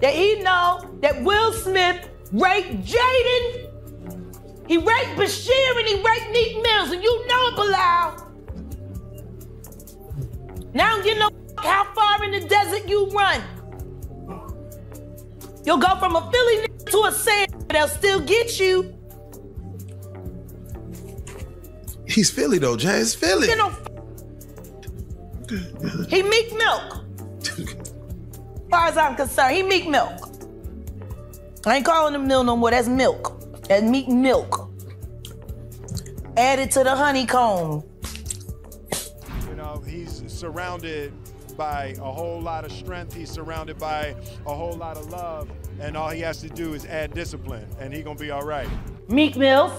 that he know that Will Smith raped Jaden. He raped Bashir and he raped Meek Mills, and you know it, Bilal. Now you know how far in the desert you run. You'll go from a Philly nigga to a sand, but they'll still get you. He's Philly though, Jazz. Philly. You know, he Meek Milk. As far as I'm concerned, he Meek Milk. I ain't calling him milk no more. That's milk. That's Meek Milk. Added to the honeycomb. You know, he's surrounded by a whole lot of strength. He's surrounded by a whole lot of love. And all he has to do is add discipline, and he gonna be all right. Meek Mills.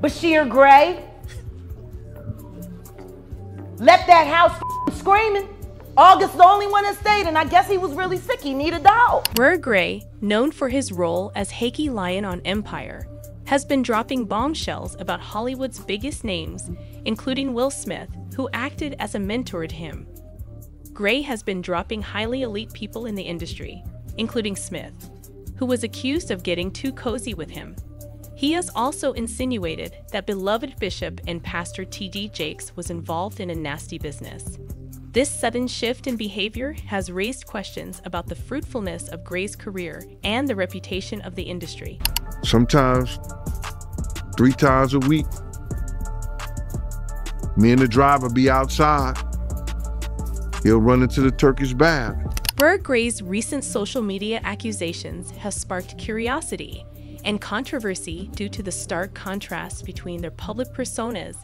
Bashir Gray. Left that house screaming. August the only one that stayed, and I guess he was really sick. He needed a dog. Gray, known for his role as Hakeem Lyon on Empire, has been dropping bombshells about Hollywood's biggest names, including Will Smith, who acted as a mentor to him. Gray has been dropping highly elite people in the industry, including Smith, who was accused of getting too cozy with him. He has also insinuated that beloved bishop and pastor T.D. Jakes was involved in a nasty business. This sudden shift in behavior has raised questions about the fruitfulness of Gray's career and the reputation of the industry. Sometimes, three times a week, me and the driver be outside. He'll run into the Turkish bath. Brer Gray's recent social media accusations have sparked curiosity and controversy due to the stark contrast between their public personas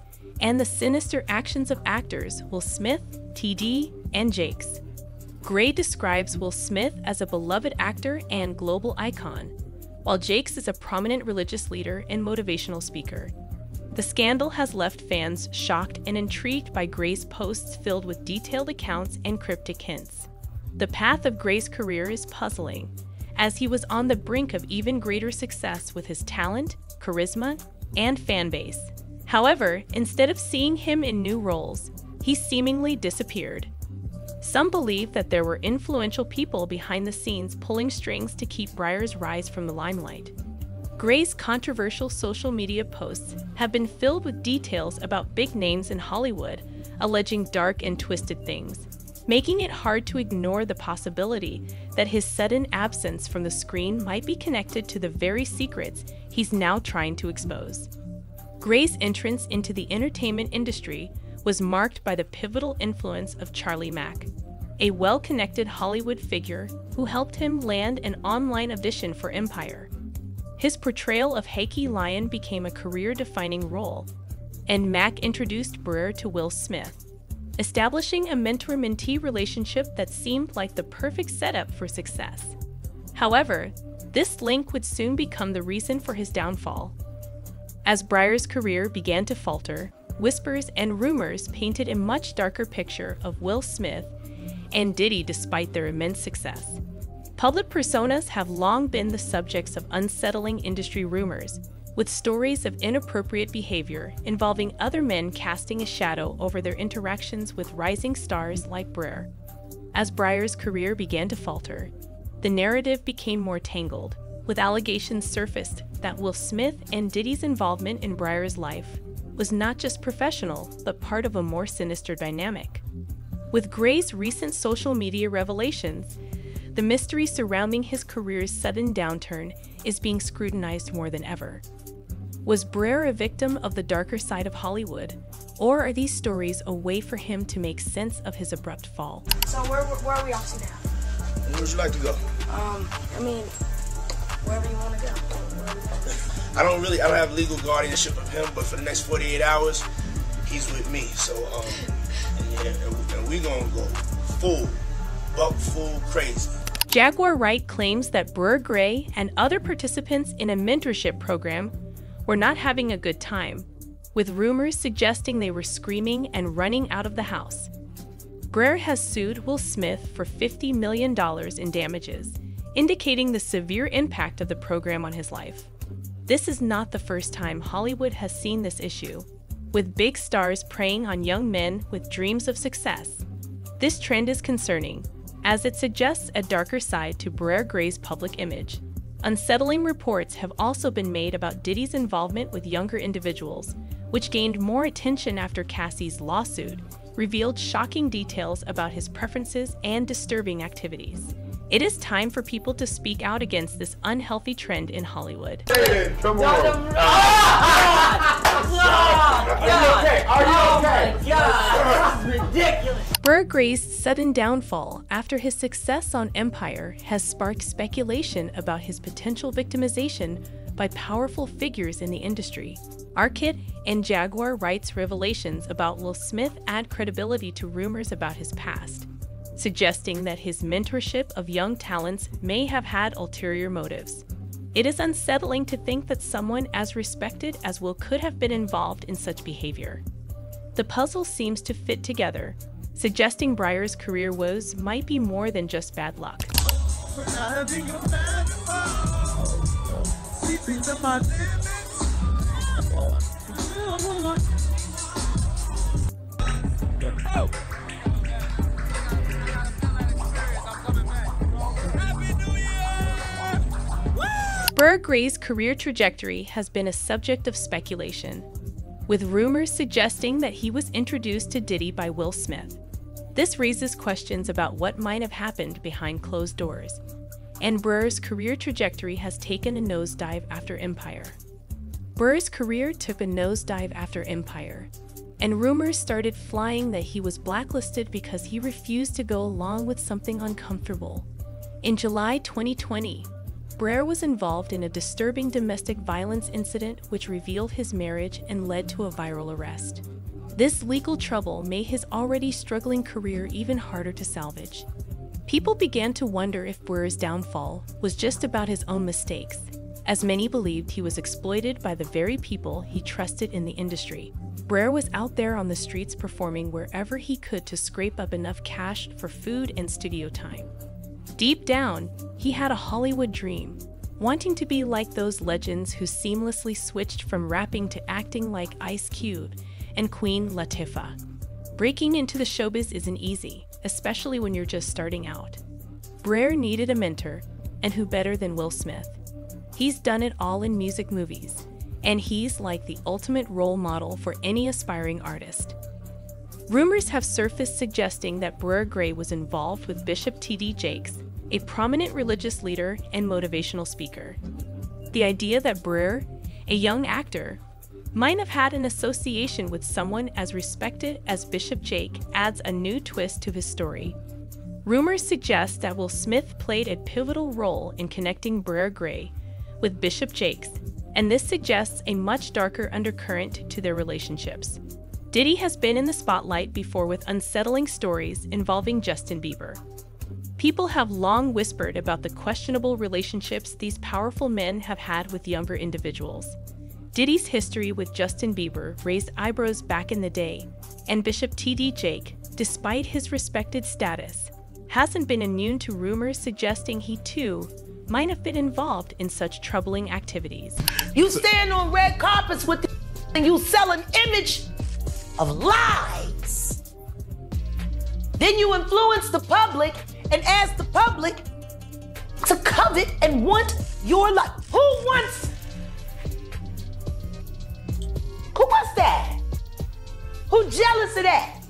and the sinister actions of actors Will Smith, TD, and Jakes. Gray describes Will Smith as a beloved actor and global icon, while Jakes is a prominent religious leader and motivational speaker. The scandal has left fans shocked and intrigued by Gray's posts filled with detailed accounts and cryptic hints. The path of Gray's career is puzzling, as he was on the brink of even greater success with his talent, charisma, and fan base. However, instead of seeing him in new roles, he seemingly disappeared. Some believe that there were influential people behind the scenes pulling strings to keep Breyer's rise from the limelight. Gray's controversial social media posts have been filled with details about big names in Hollywood alleging dark and twisted things, making it hard to ignore the possibility that his sudden absence from the screen might be connected to the very secrets he's now trying to expose. Gray's entrance into the entertainment industry was marked by the pivotal influence of Charlie Mack, a well connected Hollywood figure who helped him land an online audition for Empire. His portrayal of Hakeem Lyon became a career defining role, and Mack introduced Brer to Will Smith, establishing a mentor mentee relationship that seemed like the perfect setup for success. However, this link would soon become the reason for his downfall. As Breyer's career began to falter, whispers and rumors painted a much darker picture of Will Smith and Diddy despite their immense success. Public personas have long been the subjects of unsettling industry rumors, with stories of inappropriate behavior involving other men casting a shadow over their interactions with rising stars like Brer. As Breyer's career began to falter, the narrative became more tangled, with allegations surfaced that Will Smith and Diddy's involvement in Breyer's life was not just professional, but part of a more sinister dynamic. With Gray's recent social media revelations, the mystery surrounding his career's sudden downturn is being scrutinized more than ever. Was Brer a victim of the darker side of Hollywood, or are these stories a way for him to make sense of his abrupt fall? So where, where are we off to now? Where would you like to go? Um, I mean, wherever you want to go. I don't really, I don't have legal guardianship of him, but for the next 48 hours, he's with me. So, um, and yeah, and, and we gonna go full, buck full crazy. Jaguar Wright claims that Brer Gray and other participants in a mentorship program were not having a good time, with rumors suggesting they were screaming and running out of the house. Brer has sued Will Smith for $50 million in damages, indicating the severe impact of the program on his life. This is not the first time Hollywood has seen this issue, with big stars preying on young men with dreams of success. This trend is concerning, as it suggests a darker side to Brer Gray's public image. Unsettling reports have also been made about Diddy's involvement with younger individuals, which gained more attention after Cassie's lawsuit revealed shocking details about his preferences and disturbing activities. It is time for people to speak out against this unhealthy trend in Hollywood. Come on. Brer ah! Gray's sudden downfall after his success on Empire has sparked speculation about his potential victimization by powerful figures in the industry. Arquette and Jaguar Wright's revelations about Will Smith add credibility to rumors about his past, suggesting that his mentorship of young talents may have had ulterior motives. It is unsettling to think that someone as respected as Will could have been involved in such behavior. The puzzle seems to fit together, suggesting Brer's career woes might be more than just bad luck. Brer Gray's career trajectory has been a subject of speculation, with rumors suggesting that he was introduced to Diddy by Will Smith. This raises questions about what might have happened behind closed doors, and Brer's career trajectory has taken a nosedive after Empire. Brer's career took a nosedive after Empire, and rumors started flying that he was blacklisted because he refused to go along with something uncomfortable. In July 2020, Brer was involved in a disturbing domestic violence incident which revealed his marriage and led to a viral arrest. This legal trouble made his already struggling career even harder to salvage. People began to wonder if Brer's downfall was just about his own mistakes, as many believed he was exploited by the very people he trusted in the industry. Brer was out there on the streets performing wherever he could to scrape up enough cash for food and studio time. Deep down, he had a Hollywood dream, wanting to be like those legends who seamlessly switched from rapping to acting like Ice Cube and Queen Latifah. Breaking into the showbiz isn't easy, especially when you're just starting out. Brer needed a mentor, and who better than Will Smith? He's done it all in music movies, and he's like the ultimate role model for any aspiring artist. Rumors have surfaced suggesting that Brer Gray was involved with Bishop T.D. Jakes, a prominent religious leader and motivational speaker. The idea that Brer, a young actor, might have had an association with someone as respected as Bishop Jake adds a new twist to his story. Rumors suggest that Will Smith played a pivotal role in connecting Brer Gray with Bishop Jakes, and this suggests a much darker undercurrent to their relationships. Diddy has been in the spotlight before with unsettling stories involving Justin Bieber. People have long whispered about the questionable relationships these powerful men have had with younger individuals. Diddy's history with Justin Bieber raised eyebrows back in the day, and Bishop T.D. Jake, despite his respected status, hasn't been immune to rumors suggesting he too might have been involved in such troubling activities. You stand on red carpets with the and you sell an image of lies. Then you influence the public and ask the public to covet and want your life. Who wants? Who wants that? Who jealous of that?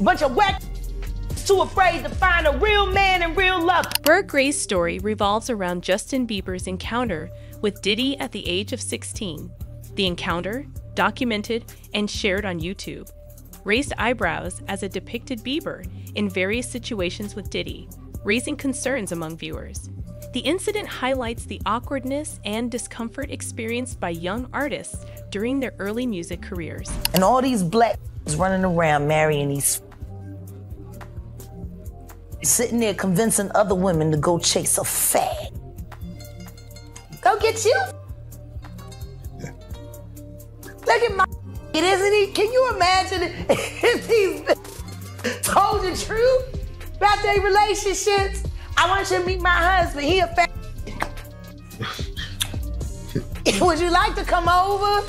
Bunch of whack too afraid to find a real man and real love. Brer Gray's story revolves around Justin Bieber's encounter with Diddy at the age of 16. The encounter, documented and shared on YouTube, raised eyebrows as it depicted Bieber in various situations with Diddy, raising concerns among viewers. The incident highlights the awkwardness and discomfort experienced by young artists during their early music careers. And all these black running around marrying these sitting there convincing other women to go chase a fag. Go get you. Look at my it isn't he? Can you imagine if he's told the truth about their relationships? I want you to meet my husband. He a fag. Would you like to come over?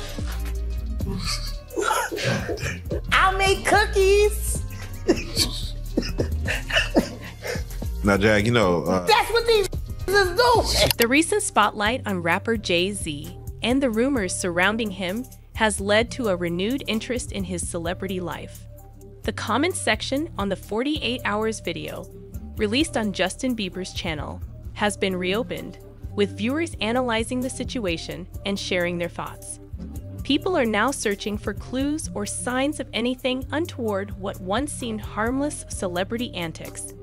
I'll make cookies. Now, Jack, you know, uh, That's what these is doing. The recent spotlight on rapper Jay Z and the rumors surrounding him has led to a renewed interest in his celebrity life. The comments section on the 48 Hours video, released on Justin Bieber's channel, has been reopened, with viewers analyzing the situation and sharing their thoughts. People are now searching for clues or signs of anything untoward what once seemed harmless celebrity antics.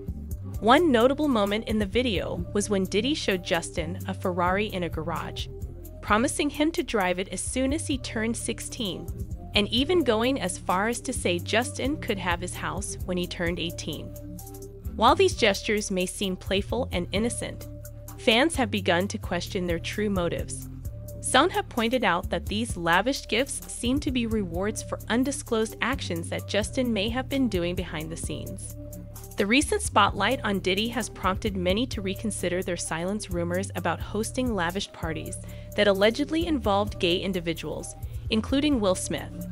One notable moment in the video was when Diddy showed Justin a Ferrari in a garage, promising him to drive it as soon as he turned 16, and even going as far as to say Justin could have his house when he turned 18. While these gestures may seem playful and innocent, fans have begun to question their true motives. Some have pointed out that these lavish gifts seem to be rewards for undisclosed actions that Justin may have been doing behind the scenes. The recent spotlight on Diddy has prompted many to reconsider their silence rumors about hosting lavish parties that allegedly involved gay individuals, including Will Smith.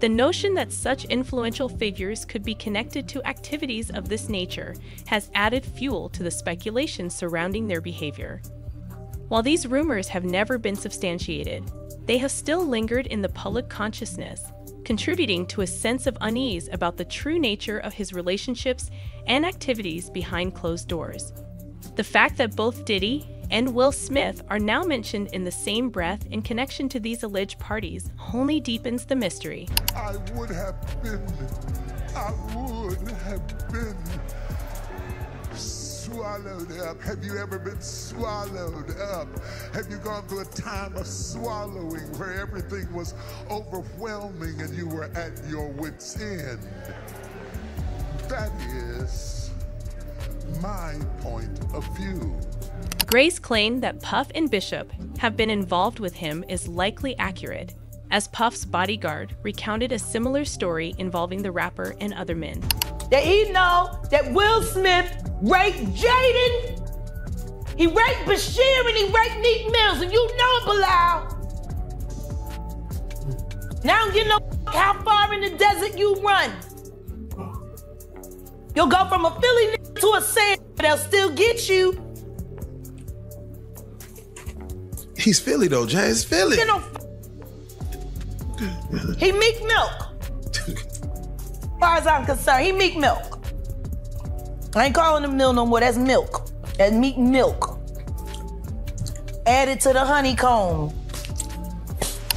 The notion that such influential figures could be connected to activities of this nature has added fuel to the speculation surrounding their behavior. While these rumors have never been substantiated, they have still lingered in the public consciousness, contributing to a sense of unease about the true nature of his relationships and activities behind closed doors. The fact that both Diddy and Will Smith are now mentioned in the same breath in connection to these alleged parties only deepens the mystery. I would have been, I would have been swallowed up. Have you ever been swallowed up? Have you gone through a time of swallowing where everything was overwhelming and you were at your wits' end? That is my point of view. Gray's claim that Puff and Bishop have been involved with him is likely accurate, as Puff's bodyguard recounted a similar story involving the rapper and other men. That he know that Will Smith raped Jaden. He raped Bashir and he raped Meek Mills, and you know it, Bilal. Now you know how far in the desert you run. You'll go from a Philly to a sand, they'll still get you. He's Philly though, Jay. It's Philly. You know, he Meek Milk. as far as I'm concerned, he Meek Milk. I ain't calling him milk no more. That's milk. That's Meek Milk. Added to the honeycomb.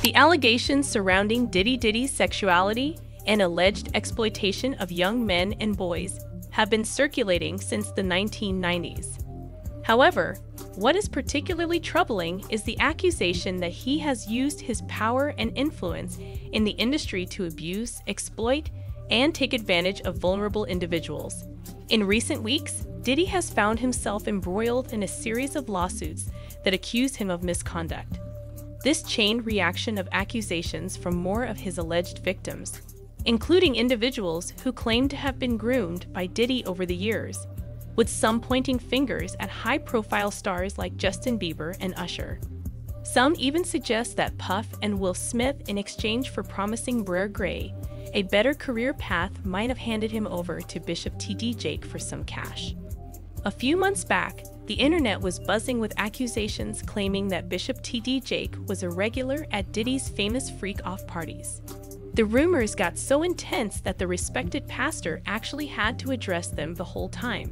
The allegations surrounding Diddy Diddy's sexuality and alleged exploitation of young men and boys have been circulating since the 1990s. However, what is particularly troubling is the accusation that he has used his power and influence in the industry to abuse, exploit, and take advantage of vulnerable individuals. In recent weeks, Diddy has found himself embroiled in a series of lawsuits that accuse him of misconduct. This chain reaction of accusations from more of his alleged victims, including individuals who claim to have been groomed by Diddy over the years, with some pointing fingers at high profile stars like Justin Bieber and Usher. Some even suggest that Puff and Will Smith, in exchange for promising Brer Gray a better career path, might have handed him over to Bishop T.D. Jake for some cash. A few months back, the internet was buzzing with accusations claiming that Bishop T.D. Jake was a regular at Diddy's famous freak off parties. The rumors got so intense that the respected pastor actually had to address them the whole time.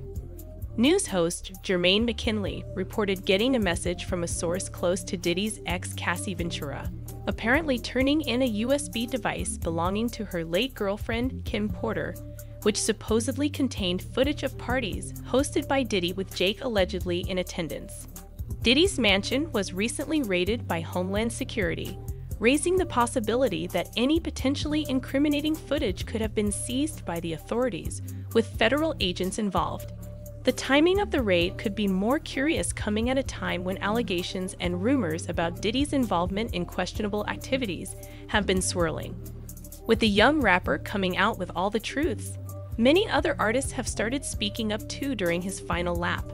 News host Jermaine McKinley reported getting a message from a source close to Diddy's ex Cassie Ventura, apparently turning in a USB device belonging to her late girlfriend Kim Porter, which supposedly contained footage of parties hosted by Diddy with Jake allegedly in attendance. Diddy's mansion was recently raided by Homeland Security, raising the possibility that any potentially incriminating footage could have been seized by the authorities, with federal agents involved. The timing of the raid could be more curious coming at a time when allegations and rumors about Diddy's involvement in questionable activities have been swirling. With the young rapper coming out with all the truths, many other artists have started speaking up too during his final lap.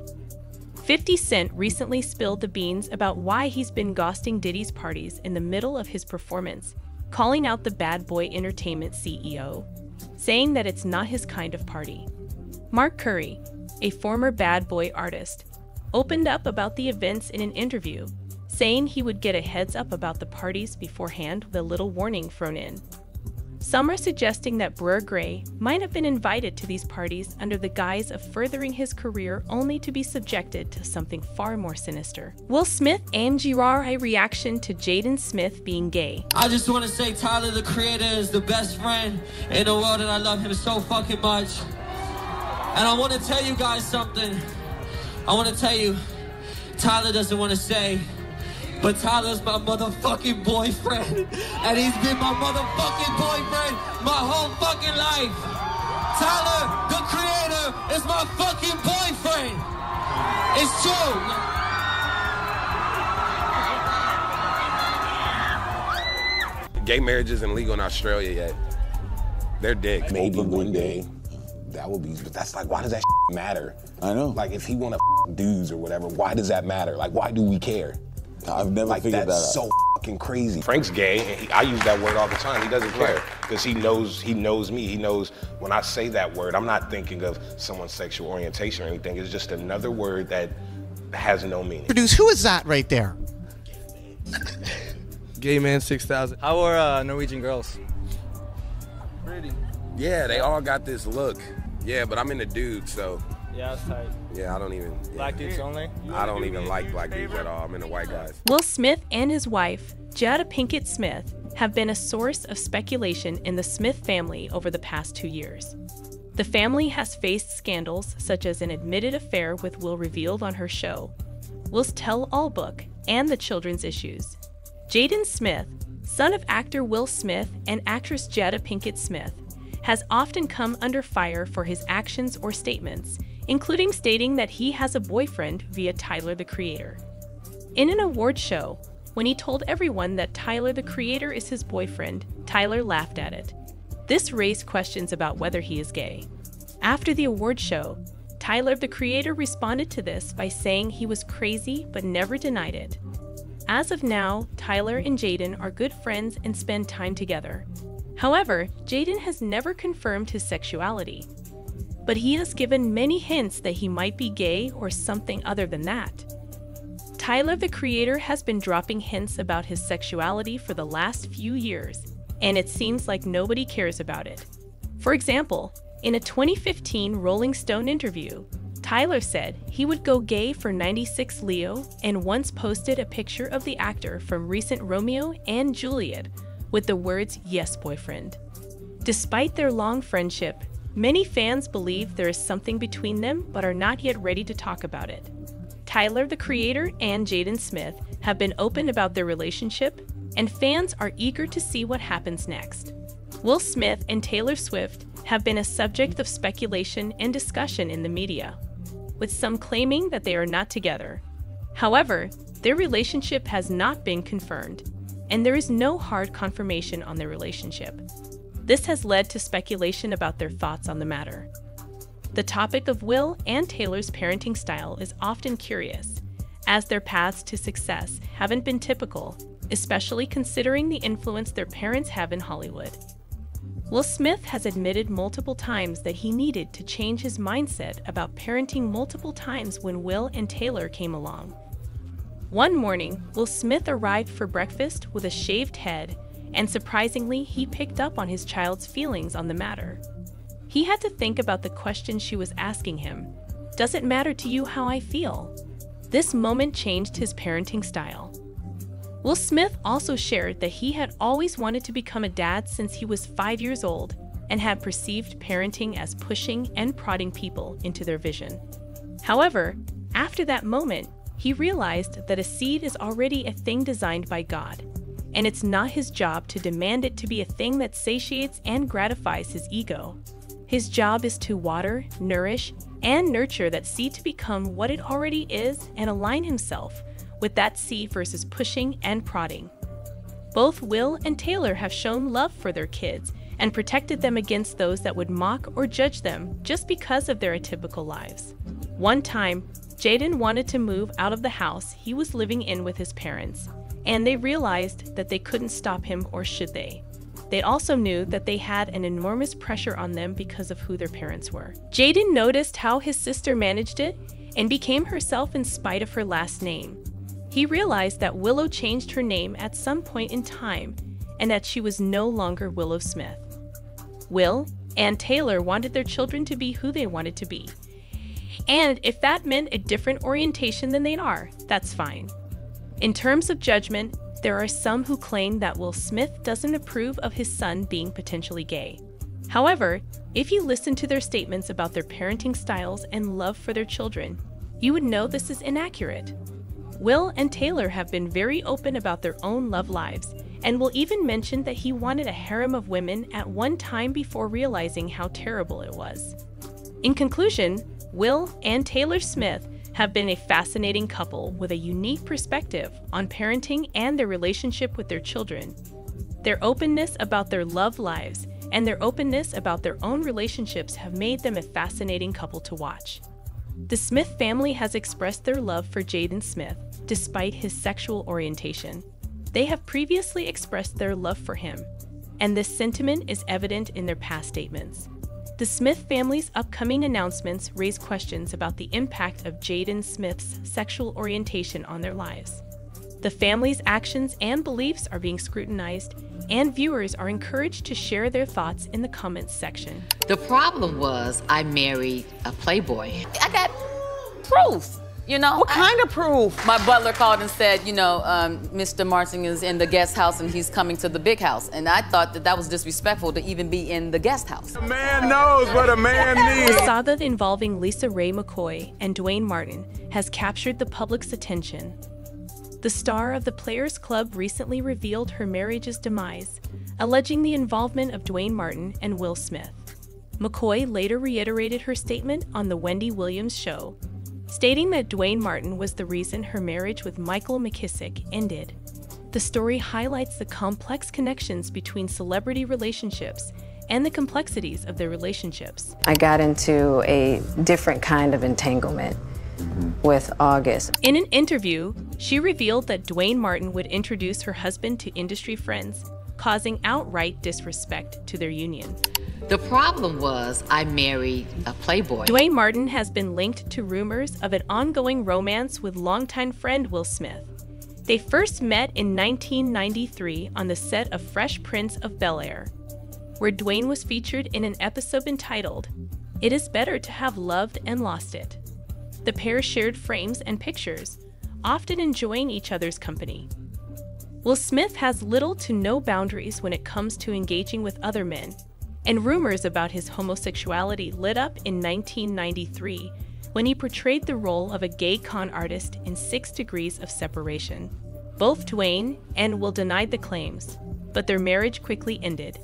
50 Cent recently spilled the beans about why he's been ghosting Diddy's parties in the middle of his performance, calling out the Bad Boy Entertainment CEO, saying that it's not his kind of party. Mark Curry, a former bad boy artist, opened up about the events in an interview, saying he would get a heads up about the parties beforehand with a little warning thrown in. Some are suggesting that Br'er Gray might have been invited to these parties under the guise of furthering his career only to be subjected to something far more sinister. Will Smith and Girar a reaction to Jaden Smith being gay? I just want to say Tyler the Creator is the best friend in the world and I love him so fucking much. And I want to tell you guys something. I want to tell you, Tyler doesn't want to say but Tyler's my motherfucking boyfriend. And he's been my motherfucking boyfriend my whole fucking life. Tyler, the creator, is my fucking boyfriend. It's true. Gay marriage isn't legal in Australia yet. They're dicks. Maybe one day that will be, but that's like, why does that matter? I know. Like, if he want to dudes or whatever, why does that matter? Like, why do we care? I've never like, figured that's that out. so fucking crazy. Frank's gay. And he, I use that word all the time. He doesn't care because he knows he knows me. He knows when I say that word, I'm not thinking of someone's sexual orientation or anything. It's just another word that has no meaning. Produce. Who is that right there? Gay man 6000. How are uh, Norwegian girls? Pretty. Yeah, they all got this look. Yeah, but I'm in the dudes, so. Yeah, that's tight. Yeah, I don't even. Yeah. Black dudes only? I don't even like black dudes at all. I'm into white guys. Will Smith and his wife, Jada Pinkett Smith, have been a source of speculation in the Smith family over the past two years. The family has faced scandals such as an admitted affair with Will revealed on her show, Will's tell all book, and the children's issues. Jaden Smith, son of actor Will Smith and actress Jada Pinkett Smith, has often come under fire for his actions or statements, including stating that he has a boyfriend via Tyler the Creator. In an award show, when he told everyone that Tyler the Creator is his boyfriend, Tyler laughed at it. This raised questions about whether he is gay. After the award show, Tyler the Creator responded to this by saying he was crazy but never denied it. As of now, Tyler and Jaden are good friends and spend time together. However, Jaden has never confirmed his sexuality. But he has given many hints that he might be gay or something other than that. Tyler the Creator has been dropping hints about his sexuality for the last few years, and it seems like nobody cares about it. For example, in a 2015 Rolling Stone interview, Tyler said he would go gay for 96 Leo and once posted a picture of the actor from recent Romeo and Juliet with the words, Yes, boyfriend. Despite their long friendship, many fans believe there is something between them but are not yet ready to talk about it. Tyler, the creator, and Jaden Smith have been open about their relationship, and fans are eager to see what happens next. Will Smith and Taylor Swift have been a subject of speculation and discussion in the media, with some claiming that they are not together. However, their relationship has not been confirmed, and there is no hard confirmation on their relationship. This has led to speculation about their thoughts on the matter. The topic of Will and Taylor's parenting style is often curious, as their paths to success haven't been typical, especially considering the influence their parents have in Hollywood. Will Smith has admitted multiple times that he needed to change his mindset about parenting multiple times when Will and Taylor came along. One morning, Will Smith arrived for breakfast with a shaved head, and surprisingly, he picked up on his child's feelings on the matter. He had to think about the question she was asking him Does it matter to you how I feel? This moment changed his parenting style. Will Smith also shared that he had always wanted to become a dad since he was five years old and had perceived parenting as pushing and prodding people into their vision. However, after that moment, he realized that a seed is already a thing designed by God, and it's not his job to demand it to be a thing that satiates and gratifies his ego. His job is to water, nourish, and nurture that seed to become what it already is and align himself with that seed versus pushing and prodding. Both Will and Taylor have shown love for their kids and protected them against those that would mock or judge them just because of their atypical lives. One time, Jaden wanted to move out of the house he was living in with his parents, and they realized that they couldn't stop him or should they. they also knew that they had an enormous pressure on them because of who their parents were. Jaden noticed how his sister managed it and became herself in spite of her last name. He realized that Willow changed her name at some point in time and that she was no longer Willow Smith. Will and Taylor wanted their children to be who they wanted to be. And if that meant a different orientation than they are, that's fine. In terms of judgment, there are some who claim that Will Smith doesn't approve of his son being potentially gay. However, if you listen to their statements about their parenting styles and love for their children, you would know this is inaccurate. Will and Taylor have been very open about their own love lives and will even mention that he wanted a harem of women at one time before realizing how terrible it was. In conclusion, Will and Taylor Smith have been a fascinating couple with a unique perspective on parenting and their relationship with their children. Their openness about their love lives and their openness about their own relationships have made them a fascinating couple to watch. The Smith family has expressed their love for Jaden Smith despite his sexual orientation. They have previously expressed their love for him, and this sentiment is evident in their past statements. The Smith family's upcoming announcements raise questions about the impact of Jaden Smith's sexual orientation on their lives. The family's actions and beliefs are being scrutinized, and viewers are encouraged to share their thoughts in the comments section. The problem was I married a playboy. I got proof. You know, what kind of proof? My butler called and said, you know, um, Mr. Martin is in the guest house and he's coming to the big house. And I thought that that was disrespectful to even be in the guest house. A man knows what a man needs. The saga involving LisaRaye McCoy and Duane Martin has captured the public's attention. The star of the Players Club recently revealed her marriage's demise, alleging the involvement of Duane Martin and Will Smith. McCoy later reiterated her statement on The Wendy Williams Show, stating that Duane Martin was the reason her marriage with Michael McKissick ended. The story highlights the complex connections between celebrity relationships and the complexities of their relationships. I got into a different kind of entanglement with August. In an interview, she revealed that Duane Martin would introduce her husband to industry friends, causing outright disrespect to their union. The problem was I married a playboy. Duane Martin has been linked to rumors of an ongoing romance with longtime friend Will Smith. They first met in 1993 on the set of Fresh Prince of Bel Air, where Duane was featured in an episode entitled, It is Better to Have Loved and Lost It. The pair shared frames and pictures, often enjoying each other's company. Will Smith has little to no boundaries when it comes to engaging with other men, and rumors about his homosexuality lit up in 1993 when he portrayed the role of a gay con artist in Six Degrees of Separation. Both Duane and Will denied the claims, but their marriage quickly ended.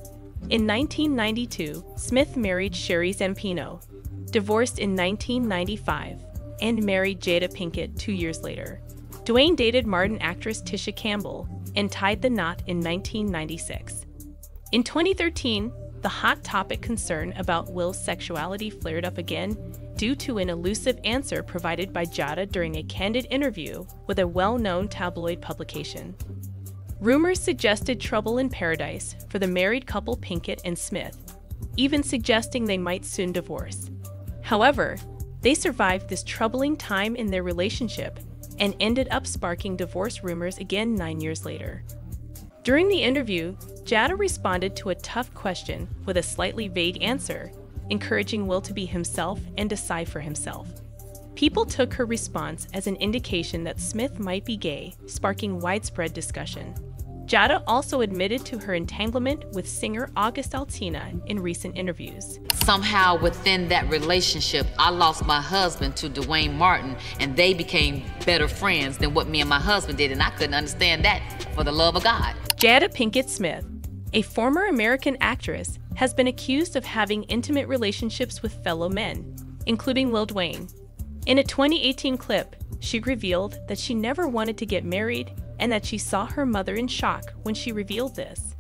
In 1992, Smith married Sheree Zampino, divorced in 1995, and married Jada Pinkett two years later. Duane dated Martin actress Tisha Campbell and tied the knot in 1996. In 2013, the hot topic concern about Will's sexuality flared up again due to an elusive answer provided by Jada during a candid interview with a well known tabloid publication. Rumors suggested trouble in paradise for the married couple Pinkett and Smith, even suggesting they might soon divorce. However, they survived this troubling time in their relationship and ended up sparking divorce rumors again nine years later. During the interview, Jada responded to a tough question with a slightly vague answer, encouraging Will to be himself and decide for himself. People took her response as an indication that Smith might be gay, sparking widespread discussion. Jada also admitted to her entanglement with singer August Alsina in recent interviews. Somehow within that relationship, I lost my husband to Duane Martin, and they became better friends than what me and my husband did, and I couldn't understand that for the love of God. Jada Pinkett Smith, a former American actress, has been accused of having intimate relationships with fellow men, including Lil Dwayne. In a 2018 clip, she revealed that she never wanted to get married and that she saw her mother in shock when she revealed this.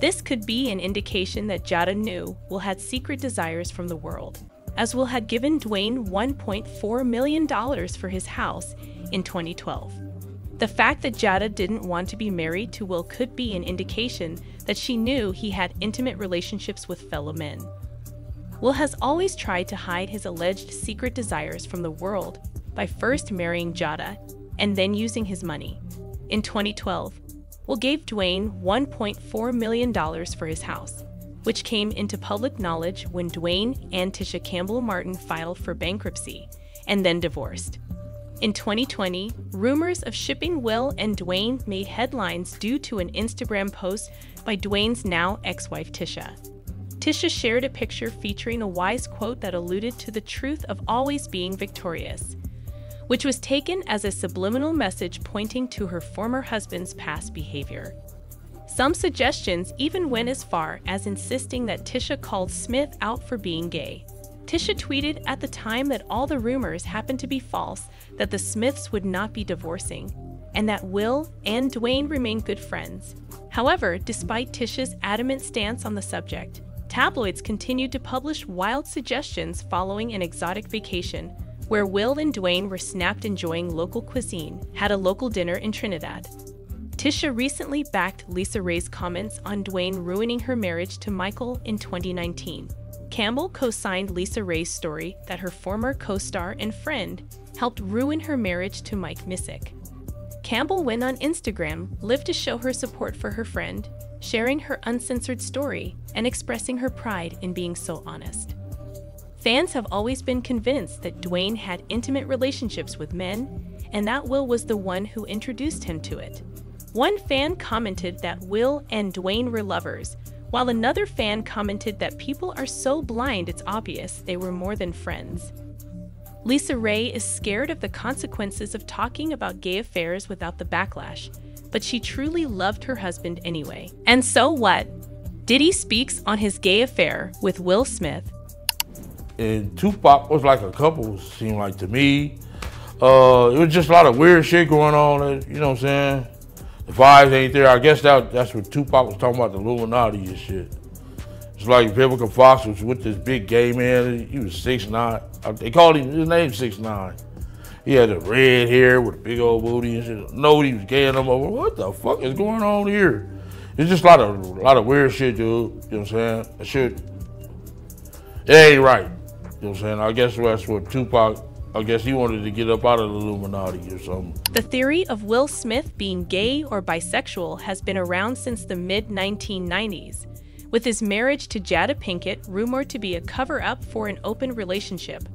This could be an indication that Jada knew Will had secret desires from the world, as Will had given Duane $1.4 million for his house in 2012. The fact that Jada didn't want to be married to Will could be an indication that she knew he had intimate relationships with fellow men. Will has always tried to hide his alleged secret desires from the world by first marrying Jada and then using his money. In 2012, Will gave Duane $1.4 million for his house, which came into public knowledge when Duane and Tisha Campbell Martin filed for bankruptcy and then divorced. In 2020, rumors of shipping Will and Duane made headlines due to an Instagram post by Duane's now ex wife Tisha. Tisha shared a picture featuring a wise quote that alluded to the truth of always being victorious, which was taken as a subliminal message pointing to her former husband's past behavior. Some suggestions even went as far as insisting that Tisha called Smith out for being gay. Tisha tweeted at the time that all the rumors happened to be false, that the Smiths would not be divorcing, and that Will and Duane remain good friends. However, despite Tisha's adamant stance on the subject, tabloids continued to publish wild suggestions following an exotic vacation, where Will and Duane were snapped enjoying local cuisine, had a local dinner in Trinidad. Tisha recently backed LisaRaye's comments on Duane ruining her marriage to Michael in 2019. Campbell co signed LisaRaye's story that her former co star and friend helped ruin her marriage to Mike Misick. Campbell went on Instagram, lived to show her support for her friend, sharing her uncensored story and expressing her pride in being so honest. Fans have always been convinced that Duane had intimate relationships with men, and that Will was the one who introduced him to it. One fan commented that Will and Duane were lovers, while another fan commented that people are so blind it's obvious they were more than friends. LisaRaye is scared of the consequences of talking about gay affairs without the backlash, but she truly loved her husband anyway. And so what? Diddy speaks on his gay affair with Will Smith. And Tupac was like a couple, seemed like to me. Uh, it was just a lot of weird shit going on, you know what I'm saying? The vibes ain't there. I guess that that's what Tupac was talking about, the Illuminati and shit. It's like Vivica Fox was with this big gay man. He was six nine. They called him his name six nine. He had the red hair with a big old booty and shit. No, he was gay and I'm over. What the fuck is going on here? It's just a lot of a lot of weird shit, dude. You know what I'm saying? That shit. It ain't right. You know what I'm saying? I guess that's what Tupac I guess he wanted to get up out of the Illuminati or something. The theory of Will Smith being gay or bisexual has been around since the mid 1990s, with his marriage to Jada Pinkett rumored to be a cover up for an open relationship.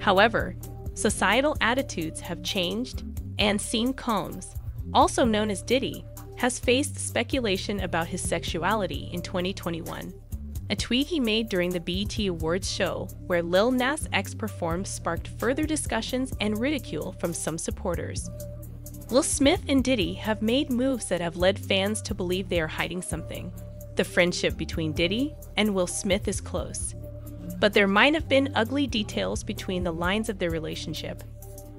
However, societal attitudes have changed, and Sean Combs, also known as Diddy, has faced speculation about his sexuality in 2021. A tweet he made during the BET Awards show, where Lil Nas X performed, sparked further discussions and ridicule from some supporters. Will Smith and Diddy have made moves that have led fans to believe they are hiding something. The friendship between Diddy and Will Smith is close. But there might have been ugly details between the lines of their relationship.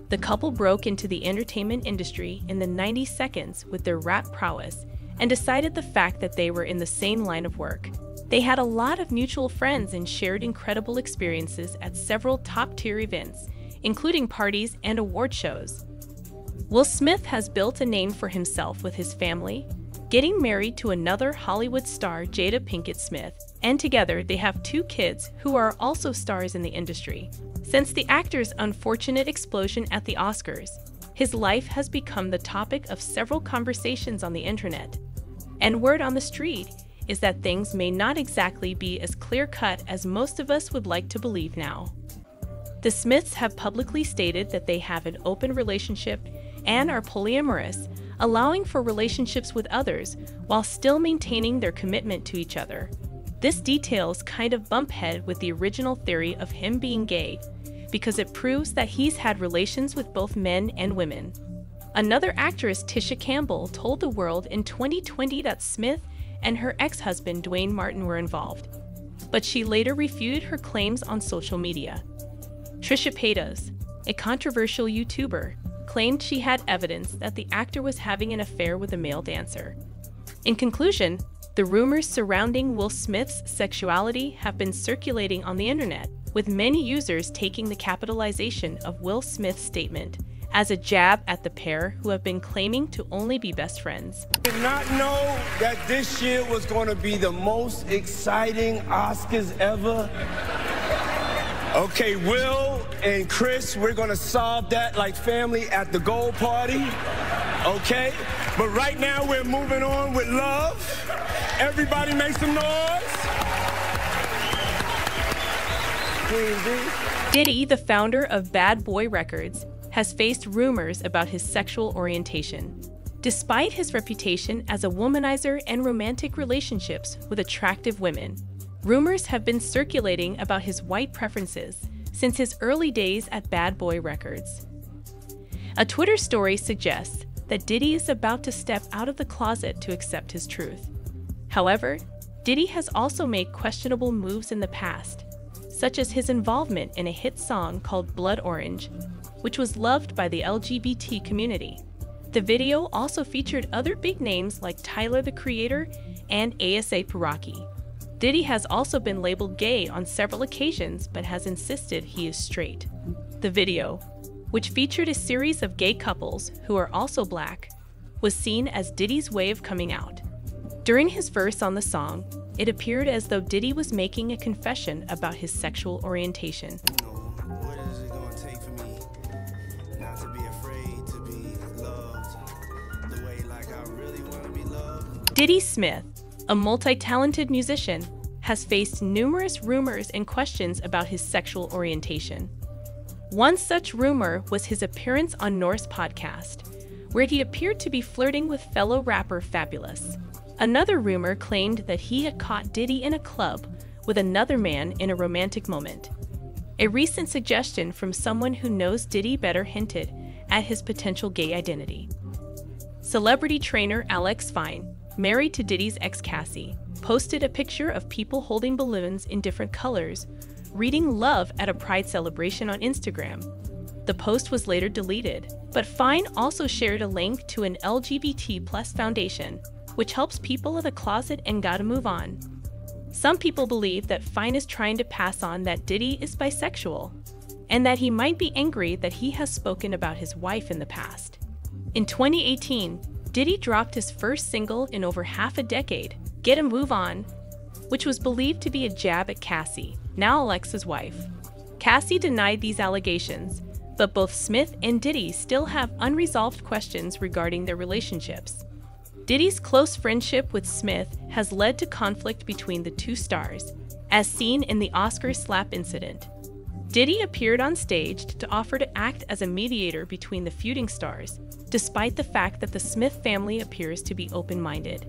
The couple broke into the entertainment industry in the 90 seconds with their rap prowess and decided the fact that they were in the same line of work they had a lot of mutual friends and shared incredible experiences at several top tier events, including parties and award shows. Will Smith has built a name for himself with his family, getting married to another Hollywood star, Jada Pinkett Smith, and together they have two kids who are also stars in the industry. Since the actor's unfortunate explosion at the Oscars, his life has become the topic of several conversations on the internet. And word on the street is that things may not exactly be as clear cut as most of us would like to believe now. The Smiths have publicly stated that they have an open relationship and are polyamorous, allowing for relationships with others while still maintaining their commitment to each other. This details kind of bump head with the original theory of him being gay because it proves that he's had relations with both men and women. Another actress, Tisha Campbell, told the world in 2020 that Smith and her ex husband, Duane Martin, were involved. But she later refuted her claims on social media. Trisha Paytas, a controversial YouTuber, claimed she had evidence that the actor was having an affair with a male dancer. In conclusion, the rumors surrounding Will Smith's sexuality have been circulating on the internet, with many users taking the capitalization of Will Smith's statement as a jab at the pair who have been claiming to only be best friends. Did not know that this year was going to be the most exciting Oscars ever. Okay, Will and Chris, we're going to solve that like family at the gold party. Okay? But right now we're moving on with love. Everybody make some noise. Queen Diddy, the founder of Bad Boy Records, has faced rumors about his sexual orientation. Despite his reputation as a womanizer and romantic relationships with attractive women, rumors have been circulating about his white preferences since his early days at Bad Boy Records. A Twitter story suggests that Diddy is about to step out of the closet to accept his truth. However, Diddy has also made questionable moves in the past, such as his involvement in a hit song called Blood Orange, which was loved by the LGBT community. The video also featured other big names like Tyler the Creator and ASAP Rocky. Diddy has also been labeled gay on several occasions but has insisted he is straight. The video, which featured a series of gay couples who are also black, was seen as Diddy's way of coming out. During his verse on the song, it appeared as though Diddy was making a confession about his sexual orientation. Diddy Smith, a multi talented musician, has faced numerous rumors and questions about his sexual orientation. One such rumor was his appearance on North's podcast, where he appeared to be flirting with fellow rapper Fabolous. Another rumor claimed that he had caught Diddy in a club with another man in a romantic moment. A recent suggestion from someone who knows Diddy better hinted at his potential gay identity. Celebrity trainer Alex Fine, married to Diddy's ex Cassie, posted a picture of people holding balloons in different colors, reading love at a pride celebration on Instagram. The post was later deleted, but Fine also shared a link to an LGBT plus foundation, which helps people in the closet and gotta move on. Some people believe that Fine is trying to pass on that Diddy is bisexual, and that he might be angry that he has spoken about his wife in the past. In 2018, Diddy dropped his first single in over half a decade, Get a Move On, which was believed to be a jab at Cassie, now Alexa's wife. Cassie denied these allegations, but both Smith and Diddy still have unresolved questions regarding their relationships. Diddy's close friendship with Smith has led to conflict between the two stars, as seen in the Oscar slap incident. Diddy appeared on stage to offer to act as a mediator between the feuding stars, despite the fact that the Smith family appears to be open minded.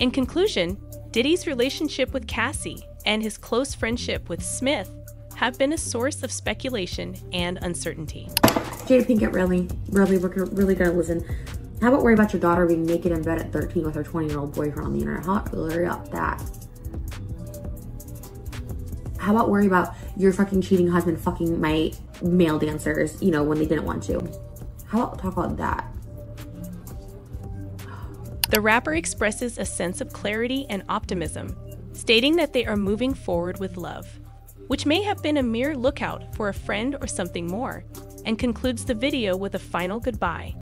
In conclusion, Diddy's relationship with Cassie and his close friendship with Smith have been a source of speculation and uncertainty. Jada Pinkett really, really, really gonna listen. How about worry about your daughter being naked in bed at 13 with her 20 year old boyfriend on the internet? How about worry about that? How about worry about your fucking cheating husband fucking my male dancers, you know, when they didn't want to? How about talk about that? The rapper expresses a sense of clarity and optimism, stating that they are moving forward with love, which may have been a mere lookout for a friend or something more, and concludes the video with a final goodbye.